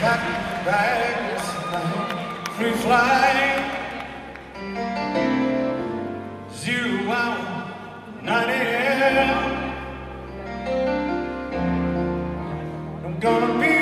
pack back, free flying. Zero hour, 9 a.m. I'm gonna be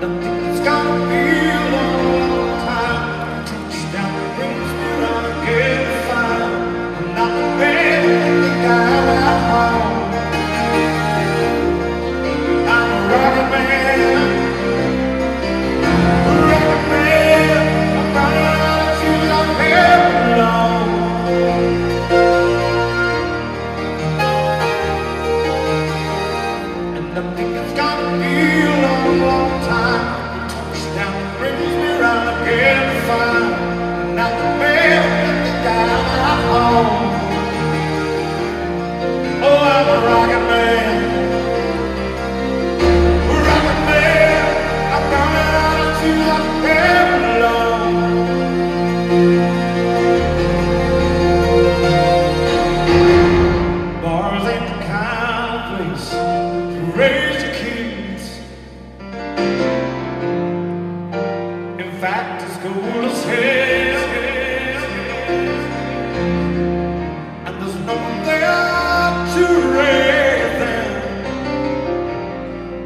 It's gonna be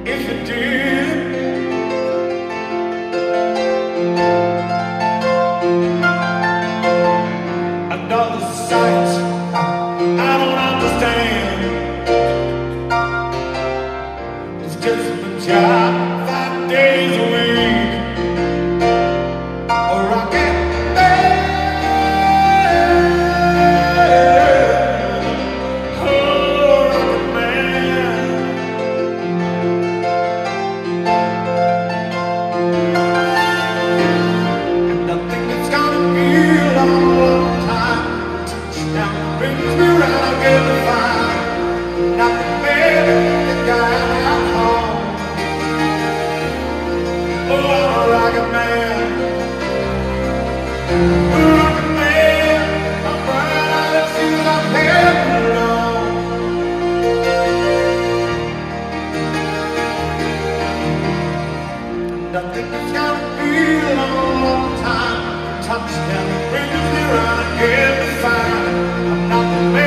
If it did. a long, time. Touchdown, bring us nearer again to find I'm not the man.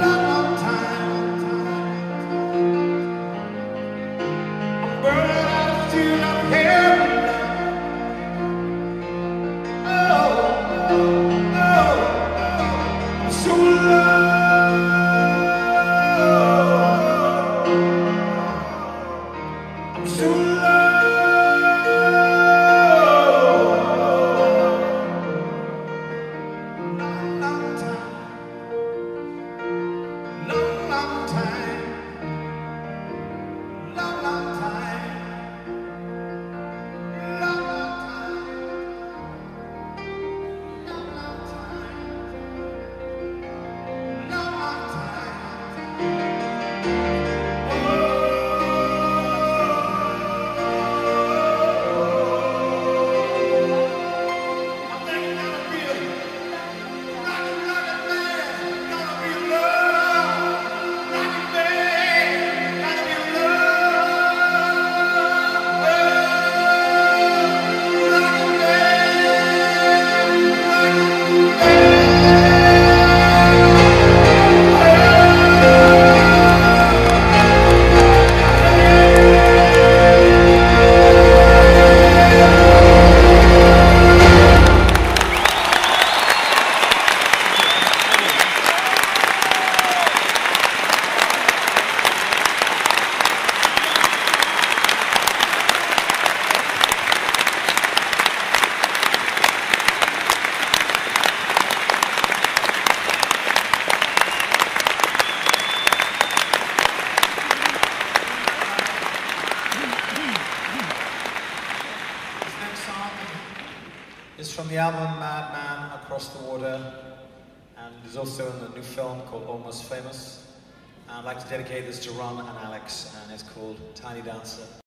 Is the album Madman Across the Water and is also in the new film called Almost Famous. And I'd like to dedicate this to Ron and Alex and it's called Tiny Dancer.